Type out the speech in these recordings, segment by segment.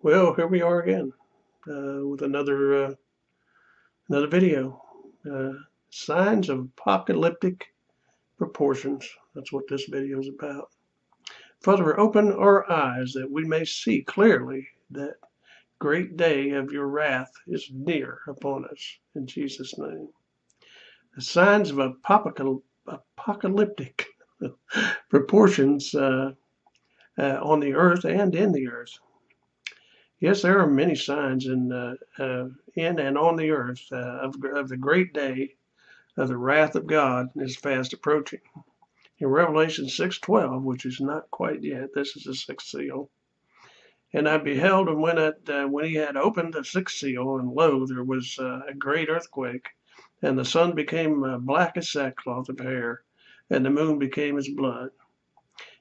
Well, here we are again uh, with another uh, another video. Uh, signs of apocalyptic proportions. That's what this video is about. Father, open our eyes that we may see clearly that great day of your wrath is near upon us. In Jesus' name. The signs of apocalyptic proportions uh, uh, on the earth and in the earth. Yes, there are many signs in uh, uh, in and on the earth uh, of, of the great day of the wrath of God is fast approaching. In Revelation 6:12, which is not quite yet, this is the sixth seal. And I beheld, and when it uh, when he had opened the sixth seal, and lo, there was uh, a great earthquake, and the sun became uh, black as sackcloth of hair, and the moon became as blood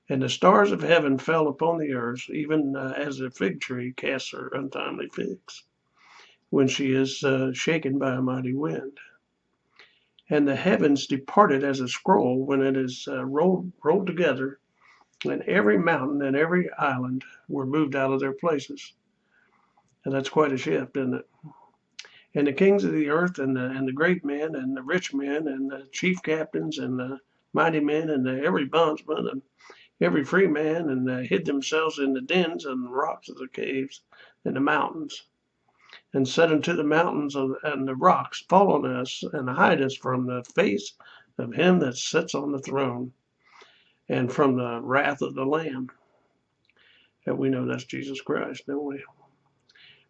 and the stars of heaven fell upon the earth, even uh, as a fig tree casts her untimely figs, when she is uh, shaken by a mighty wind. And the heavens departed as a scroll when it is uh, rolled, rolled together, and every mountain and every island were moved out of their places. And that's quite a shift, isn't it? And the kings of the earth, and the, and the great men, and the rich men, and the chief captains, and the mighty men, and the, every bondsman, and every free man and uh, hid themselves in the dens and the rocks of the caves and the mountains and said unto the mountains and the rocks fall on us and hide us from the face of him that sits on the throne and from the wrath of the lamb. And we know that's jesus christ don't we?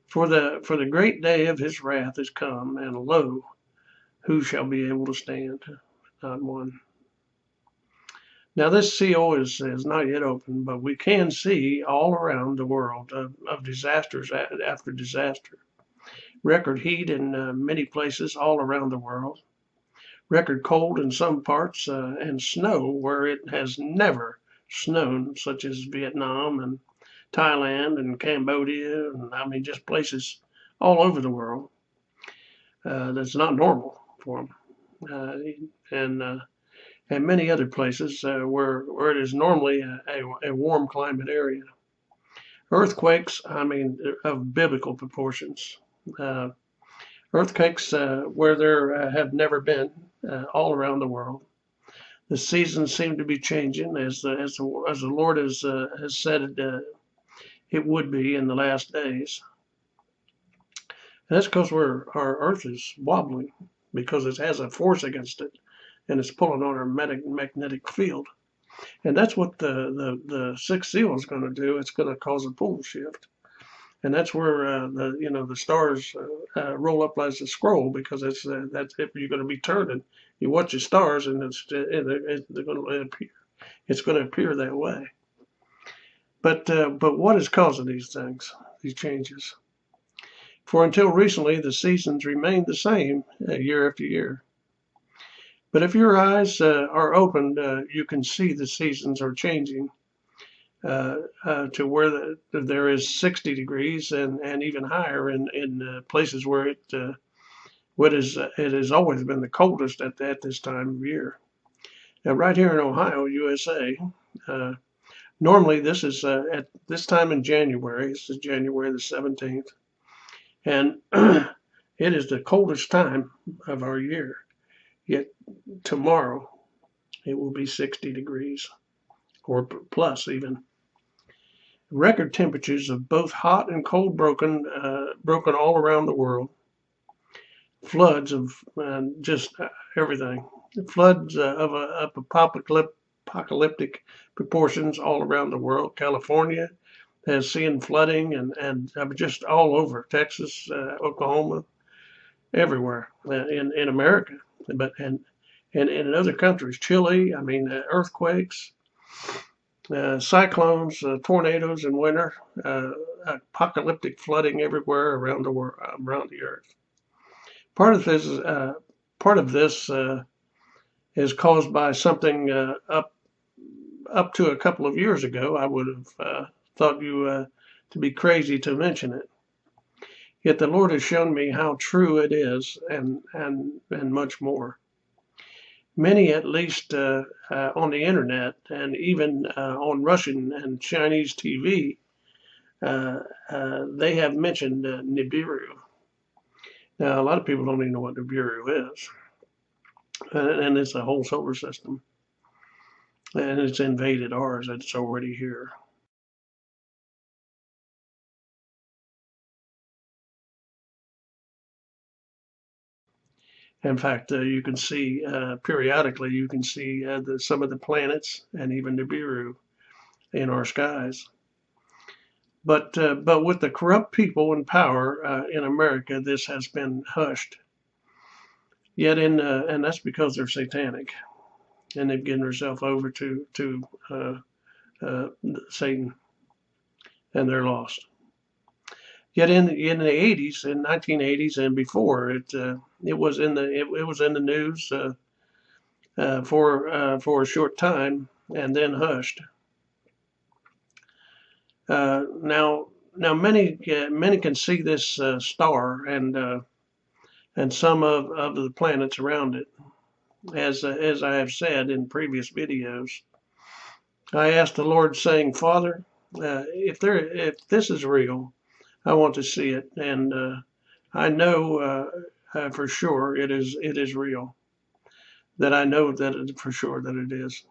For the for the great day of his wrath is come and lo who shall be able to stand? Not one now, this seal is, is not yet open, but we can see all around the world of, of disasters after disaster. Record heat in uh, many places all around the world. Record cold in some parts uh, and snow where it has never snowed, such as Vietnam and Thailand and Cambodia, and I mean, just places all over the world. Uh, that's not normal for them. Uh, and uh, and many other places uh, where, where it is normally a, a, a, warm climate area. Earthquakes, I mean, of biblical proportions. Uh, earthquakes uh, where there uh, have never been uh, all around the world. The seasons seem to be changing as, as, the, as the Lord has, uh, has said it, it would be in the last days. And that's because our earth is wobbling because it has a force against it and it's pulling on our magnetic field. And that's what the, the, the sixth seal is going to do. It's going to cause a pole shift. And that's where uh, the you know the stars uh, uh, roll up as a scroll because it's uh, that's if you're going to be turning, you watch the stars and it's uh, they're going to appear. It's going to appear that way. But uh, but what is causing these things, these changes? For until recently, the seasons remained the same year after year. But if your eyes uh, are opened, uh, you can see the seasons are changing uh, uh to where the, there is 60 degrees and, and even higher in, in uh, places where it what is it has always been the coldest at, at this time of year. Now, right here in Ohio, USA, normally this is at this time in January. This is January the 17th, and it is the coldest time of our year. Yet tomorrow it will be 60 degrees or plus even. Record temperatures of both hot and cold broken uh, broken all around the world. Floods of uh, just uh, everything. Floods uh, of, of apocalyptic proportions all around the world. California has seen flooding and, and uh, just all over Texas, uh, Oklahoma, everywhere in, in America but and and, and in other countries, Chile, I mean, uh, earthquakes, uh, cyclones, uh, tornadoes in winter, uh, apocalyptic flooding everywhere around the world, around the earth. Part of this, uh, part of this uh, is caused by something up up to a couple of years ago. I would have thought you to be crazy to mention it. Yet the Lord has shown me how true it is and, and, and much more. Many, at least uh, uh, on the internet and even uh, on Russian and Chinese TV, uh, uh, they have mentioned uh, Nibiru. Now, a lot of people don't even know what Nibiru is, and it's a whole solar system, and it's invaded ours. It's already here. In fact, uh, you can see uh, periodically, you can see uh, the, some of the planets and even Nibiru in our skies. But uh, but with the corrupt people in power uh, in America, this has been hushed. Yet in uh, and that's because they're satanic, and they've given themselves over to to Satan, and they're lost. Yet in in the 80s, in 1980s and before, it uh, it was in the it, it was in the news uh, uh, for uh, for a short time and then hushed. Uh, now now many many can see this star and and some of, of the planets around it. As as I have said in previous videos, I asked the Lord, saying, Father, if there if this is real I want to see it, and uh, I know uh, uh, for sure it is it is real. That I know that it, for sure that it is.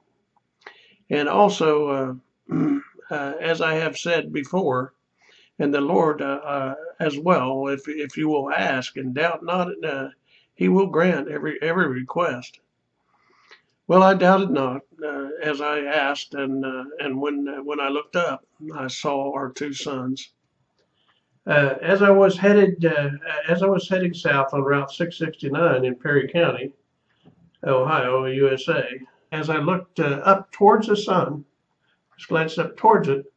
And also, uh, uh, as I have said before, and the Lord as well, if if you will ask and doubt not, He will grant every every request. Well, I doubted not, uh, as I asked, and uh, and when when I looked up, I saw our two suns, uh, as I was headed, uh, as I was heading south on Route 669 in Perry County, Ohio, USA, as I looked uh, up towards the sun, just glanced up towards it,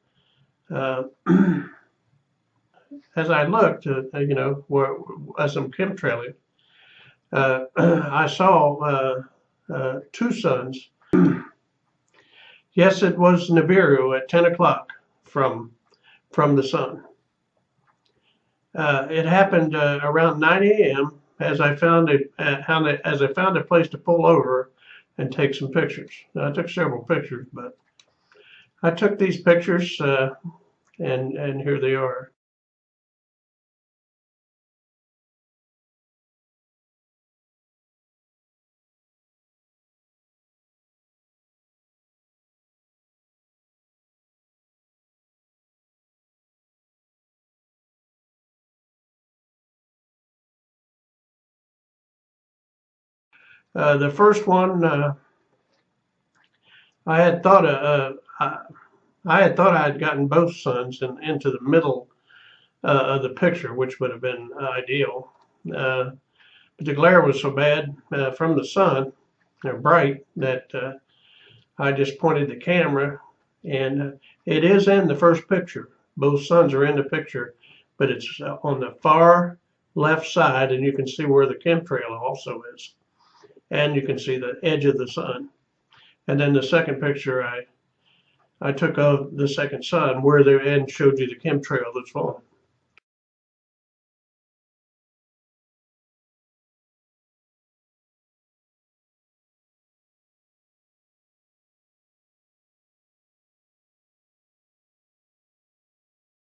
uh, as I looked, uh, you know, where, as I'm chemtrailing, uh, I saw two suns. yes, it was Nibiru at 10 o'clock from from the sun. Uh, it happened uh, around 9 a.m. as I found a uh, as I found a place to pull over and take some pictures. Now, I took several pictures, but I took these pictures uh, and and here they are. Uh, the first one, uh, I had thought uh, I, I, had thought I had gotten both suns in, into the middle uh, of the picture, which would have been ideal. Uh, but the glare was so bad from the sun, they're bright, that I just pointed the camera, and it is in the first picture. Both suns are in the picture, but it's on the far left side, and you can see where the chemtrail also is and you can see the edge of the sun. And then the second picture I I took of the second sun where the end showed you the chemtrail that's falling.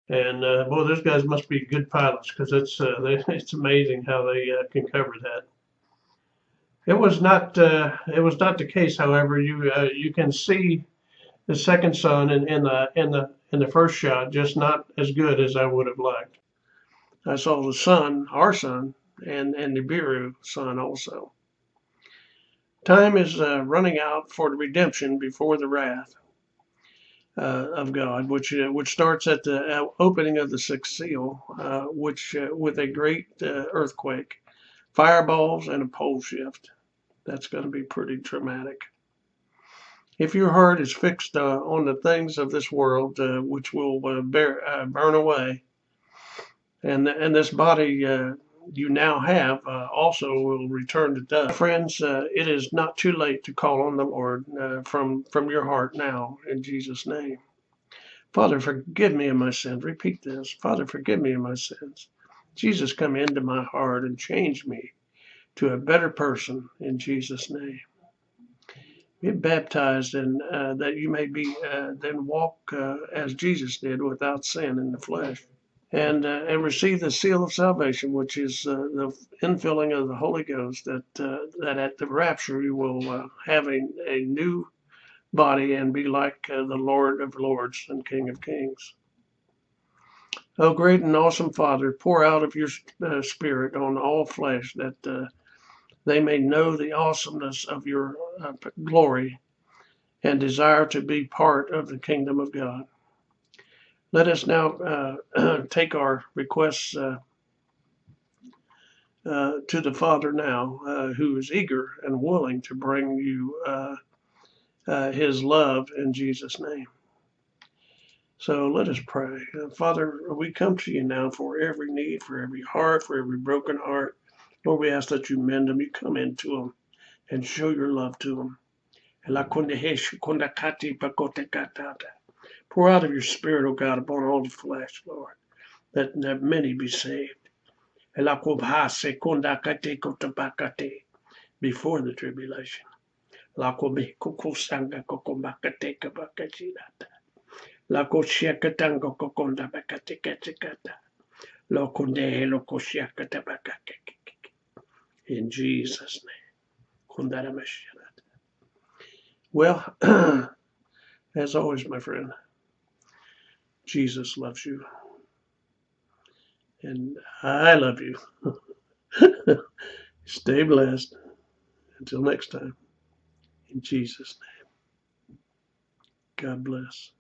And uh, boy, those guys must be good pilots because it's uh, it's amazing how they uh, can cover that. It was not. Uh, it was not the case. However, you uh, you can see the second sun in, in the in the in the first shot, just not as good as I would have liked. I saw the sun, our sun, and and Nibiru sun also. Time is uh, running out for the redemption before the wrath uh, of God, which uh, which starts at the uh, opening of the sixth seal, uh, which uh, with a great earthquake, fireballs, and a pole shift that's going to be pretty traumatic. If your heart is fixed uh, on the things of this world, uh, which will uh, bear, uh, burn away, and and this body uh, you now have also will return to dust. Friends, it is not too late to call on the Lord from from your heart now in Jesus' name. Father, forgive me of my sins. Repeat this. Father, forgive me of my sins. Jesus, come into my heart and change me to a better person in Jesus' name. Get baptized and uh, that you may be uh, then walk uh, as Jesus did without sin in the flesh. And, uh, and receive the seal of salvation, which is uh, the infilling of the Holy Ghost. That that at the rapture you will have a, a new body and be like the Lord of Lords and King of Kings. O great and awesome Father, pour out of your uh, Spirit on all flesh that uh, they may know the awesomeness of your uh, glory and desire to be part of the kingdom of God. Let us now uh, take our requests uh, uh, to the Father now, who is eager and willing to bring you his love in Jesus' name. So let us pray. Uh, Father, we come to you now for every need, for every heart, for every broken heart. Lord, we ask that you mend them, you come into them and show your love to them. Pour out of your spirit, O God, upon all the flesh, Lord, that, that many be saved. Before the tribulation. La koshiaka In Jesus' name. Well, as always, my friend, Jesus loves you. And I love you. Stay blessed. Until next time, in Jesus' name. God bless.